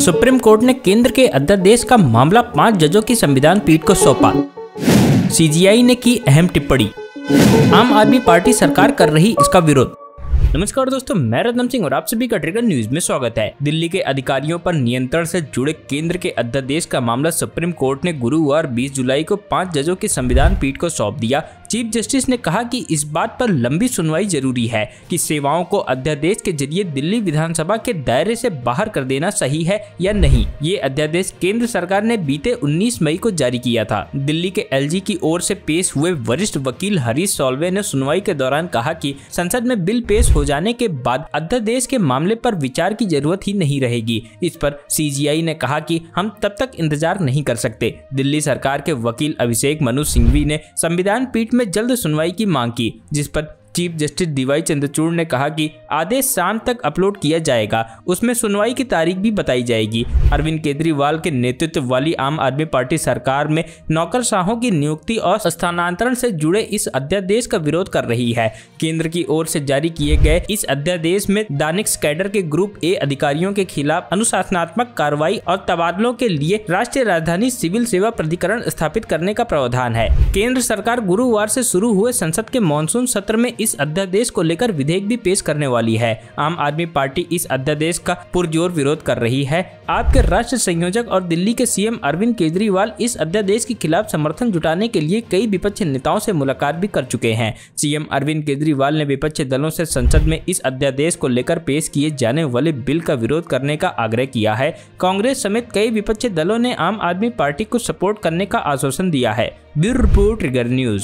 Supreme court ने केंद्र के अध्यादेश का मामला पाँच जजों की संविधान पीठ को सौंपा। सीजीआई ने की अहम टिप्पणी। आम आदमी पार्टी सरकार कर रही इसका विरोध। नमस्कार दोस्तों, मैं रत्नम सिंह और आप सभी का ट्रिगर न्यूज़ में स्वागत है। दिल्ली के अधिकारियों पर नियंत्रण से जुड़े केंद्र के अध्यादेश का मामला सुप्रीम कोर्ट ने गुरुवार 20 जुलाई को पाँच जजों की संविधान पीठ को सौंप दिया। चीफ जस्टिस ने कहा कि इस बात पर लंबी सुनवाई ज़रूरी है कि सेवाओं को अध्यादेश के ज़रिए दिल्ली विधानसभा के दायरे से बाहर कर देना सही है या नहीं। ये अध्यादेश केंद्र सरकार ने बीते 19 मई को जारी किया था। दिल्ली के एलजी की ओर से पेश हुए वरिष्ठ वकील हरीश सॉल्वे ने सुनवाई के दौरान कहा कि संसद में बिल पेश हो जाने के बाद अध्यादेश के मामले पर विचार की ज़रूरत ही नहीं रहेगी। इस पर सीजीआई ने कहा कि हम तब तक इंतज़ार नहीं कर सकते। दिल्ली सरकार के वकील अभिषेक मनु सिंघवी ने संविधान पीठ में में जल्द सुनवाई की मांग की जिस पर चीफ जस्टिस डीवाई चंद्रचूड़ ने कहा कि आदेश शाम तक अपलोड किया जाएगा। उसमें सुनवाई की तारीख भी बताई जाएगी। अरविंद केजरीवाल के नेतृत्व वाली आम आदमी पार्टी सरकार में नौकरशाहों की नियुक्ति और स्थानांतरण से जुड़े इस अध्यादेश का विरोध कर रही है। केंद्र की ओर से जारी किए गए इस अध्यादेश में दानिक्स कैडर के ग्रुप ए अधिकारियों के खिलाफ अनुशासनात्मक कार्रवाई और तबादलों के लिए राष्ट्रीय राजधानी सिविल सेवा प्राधिकरण स्थापित करने का प्रावधान है। केंद्र सरकार गुरुवार से शुरू हुए संसद के मानसून सत्र में इस अध्यादेश को लेकर विधेयक भी पेश करने वाली है। आम आदमी पार्टी इस अध्यादेश का पुरजोर विरोध कर रही है। आपके राष्ट्र संयोजक और दिल्ली के सीएम अरविंद केजरीवाल इस अध्यादेश के खिलाफ समर्थन जुटाने के लिए कई विपक्षी नेताओं से मुलाकात भी कर चुके हैं। सीएम अरविंद केजरीवाल ने विपक्षी दलों से संसद में इस अध्यादेश को लेकर पेश किए जाने वाले बिल का विरोध करने का आग्रह किया है। कांग्रेस समेत कई विपक्षी दलों ने आम आदमी पार्टी को सपोर्ट करने का आश्वासन दिया है। Bureau report Trigger News.